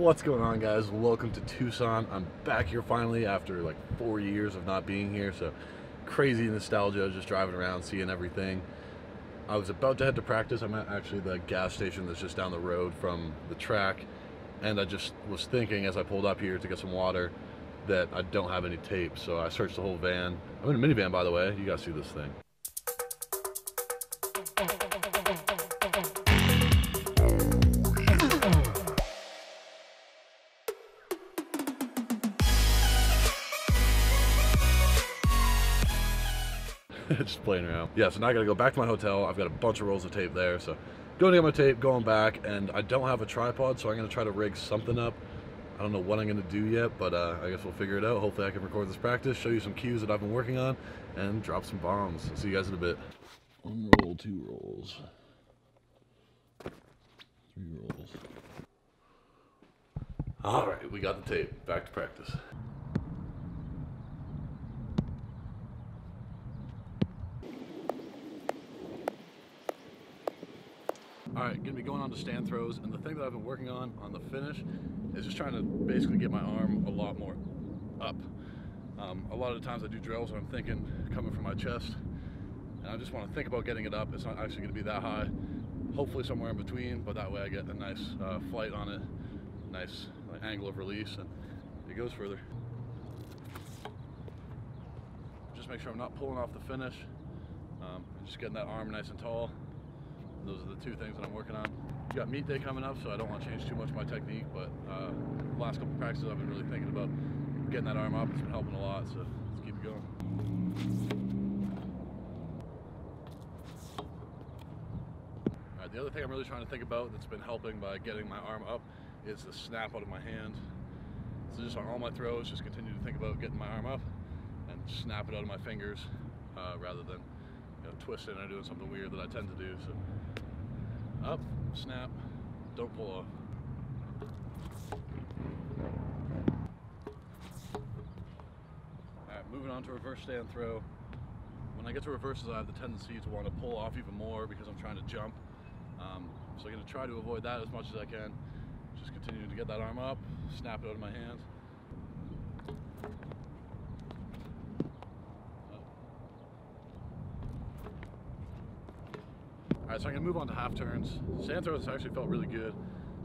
What's going on guys? Welcome to Tucson. I'm back here finally after like four years of not being here, so crazy nostalgia just driving around seeing everything. I was about to head to practice. I'm at actually the gas station that's just down the road from the track and I just was thinking as I pulled up here to get some water that I don't have any tape so I searched the whole van. I'm in a minivan by the way, you guys see this thing. just playing around. Yeah, so now I gotta go back to my hotel. I've got a bunch of rolls of tape there, so going to get my tape, going back, and I don't have a tripod, so I'm gonna try to rig something up. I don't know what I'm gonna do yet, but uh, I guess we'll figure it out. Hopefully I can record this practice, show you some cues that I've been working on, and drop some bombs. I'll see you guys in a bit. One roll, two rolls. Three rolls. All right, we got the tape. Back to practice. All right, gonna be going on to stand throws, and the thing that I've been working on on the finish is just trying to basically get my arm a lot more up. Um, a lot of the times I do drills I'm thinking coming from my chest, and I just want to think about getting it up. It's not actually gonna be that high. Hopefully somewhere in between, but that way I get a nice uh, flight on it, nice like, angle of release, and it goes further. Just make sure I'm not pulling off the finish, um, just getting that arm nice and tall. Those are the two things that I'm working on. We got meet day coming up, so I don't want to change too much my technique, but uh, last couple practices I've been really thinking about getting that arm up. It's been helping a lot, so let's keep it going. All right, the other thing I'm really trying to think about that's been helping by getting my arm up is the snap out of my hand. So just on all my throws, just continue to think about getting my arm up and snap it out of my fingers uh, rather than you know, twisting or doing something weird that I tend to do. So up, snap, don't pull off. Alright, moving on to reverse stand throw. When I get to reverses, I have the tendency to want to pull off even more because I'm trying to jump. Um, so I'm going to try to avoid that as much as I can. Just continue to get that arm up, snap it out of my hand. All right, so I'm gonna move on to half turns. Stand throws actually felt really good.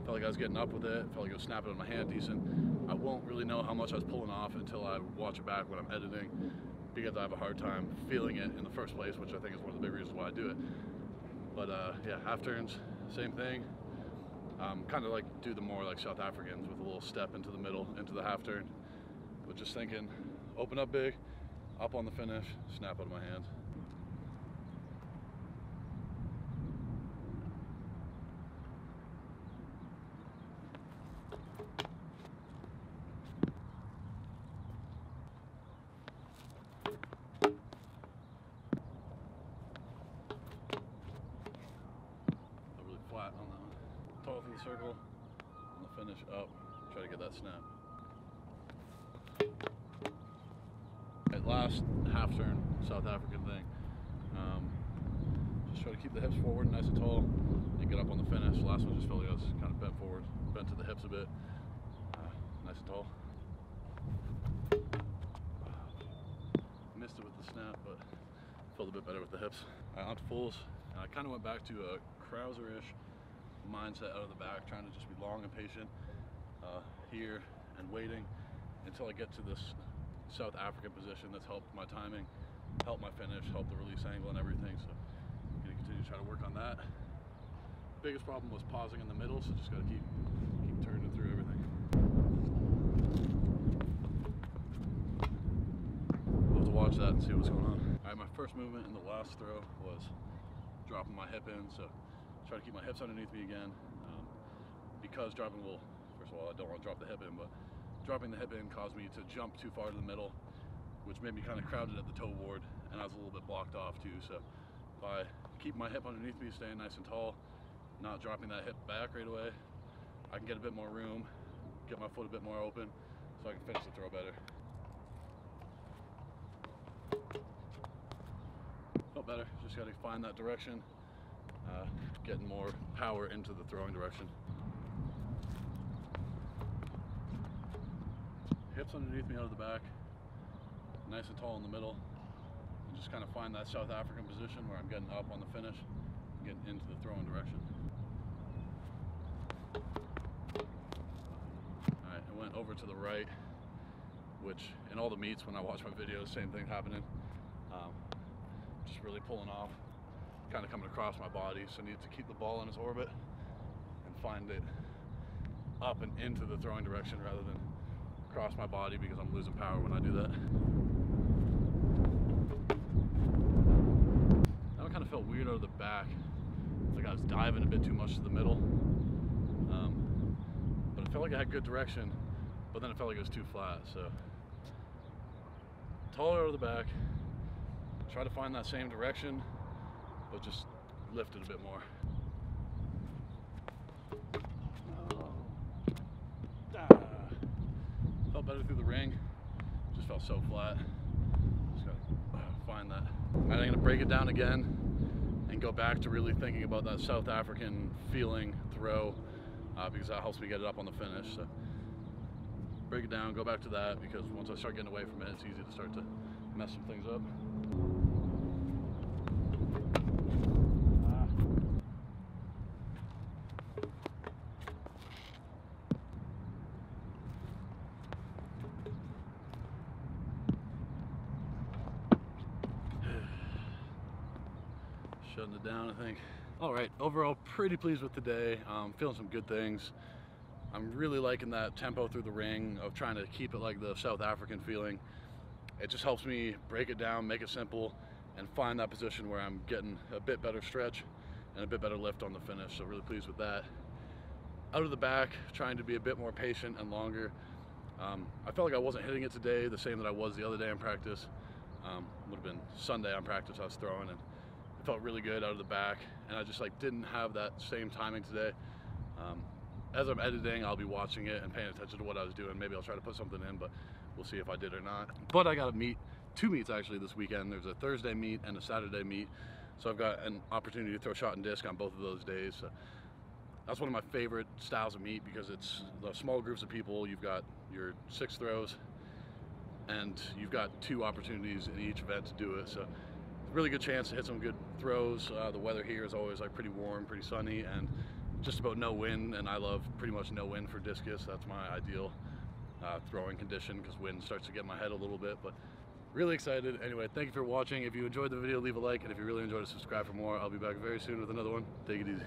Felt like I was getting up with it. Felt like it was snapping on my hand decent. I won't really know how much I was pulling off until I watch it back when I'm editing because I have a hard time feeling it in the first place, which I think is one of the big reasons why I do it. But uh, yeah, half turns, same thing. Um, kind of like do the more like South Africans with a little step into the middle, into the half turn. But just thinking, open up big, up on the finish, snap out of my hand. really flat on the tall through the circle, finish up, try to get that snap. At last half turn, South African thing. Um, just try to keep the hips forward, nice and tall, and get up on the finish. Last one just felt like I was kind of bent forward, bent to the hips a bit, uh, nice and tall. Missed it with the snap, but felt a bit better with the hips. All right, on to fulls. I kind of went back to a Crouser-ish mindset out of the back, trying to just be long and patient uh, here and waiting until I get to this South African position that's helped my timing, helped my finish, helped the release angle and everything. So I'm gonna continue to try to work on that. Biggest problem was pausing in the middle, so just gotta keep keep turning through everything. Have to watch that and see what's going on. All right, my first movement in the last throw was dropping my hip in, so try to keep my hips underneath me again. Um, because dropping will, first of all, I don't want to drop the hip in, but dropping the hip in caused me to jump too far to the middle, which made me kind of crowded at the toe board, and I was a little bit blocked off too. So if I keep my hip underneath me, staying nice and tall, not dropping that hip back right away, I can get a bit more room, get my foot a bit more open, so I can finish the throw better. Felt better, just gotta find that direction, uh, getting more power into the throwing direction. hips underneath me out of the back, nice and tall in the middle, and just kind of find that South African position where I'm getting up on the finish, getting into the throwing direction. All right, I went over to the right, which in all the meets when I watch my videos, same thing happening. Um, just really pulling off, kind of coming across my body. So I need to keep the ball in its orbit and find it up and into the throwing direction rather than across my body because I'm losing power when I do that. That kind of felt weird out of the back. Like I was diving a bit too much to the middle. Um, but it felt like I had good direction, but then it felt like it was too flat. So taller out of the back, try to find that same direction, just lift it a bit more. Ah. Felt better through the ring. Just felt so flat. Just gotta uh, find that. I'm gonna break it down again and go back to really thinking about that South African feeling throw uh, because that helps me get it up on the finish. So break it down, go back to that because once I start getting away from it, it's easy to start to mess some things up. Shutting it down, I think. All right, overall, pretty pleased with today. Um, feeling some good things. I'm really liking that tempo through the ring of trying to keep it like the South African feeling. It just helps me break it down, make it simple, and find that position where I'm getting a bit better stretch and a bit better lift on the finish. So really pleased with that. Out of the back, trying to be a bit more patient and longer. Um, I felt like I wasn't hitting it today the same that I was the other day in practice. Um, would have been Sunday on practice I was throwing and felt really good out of the back and I just like didn't have that same timing today. Um, as I'm editing, I'll be watching it and paying attention to what I was doing. Maybe I'll try to put something in, but we'll see if I did or not. But I got to meet two meets actually this weekend. There's a Thursday meet and a Saturday meet. So I've got an opportunity to throw shot and disc on both of those days. So that's one of my favorite styles of meet because it's the small groups of people. You've got your six throws and you've got two opportunities in each event to do it. So really good chance to hit some good throws. Uh, the weather here is always like pretty warm, pretty sunny, and just about no wind. And I love pretty much no wind for discus. That's my ideal uh, throwing condition because wind starts to get my head a little bit. But really excited. Anyway, thank you for watching. If you enjoyed the video, leave a like, and if you really enjoyed it, subscribe for more. I'll be back very soon with another one. Take it easy.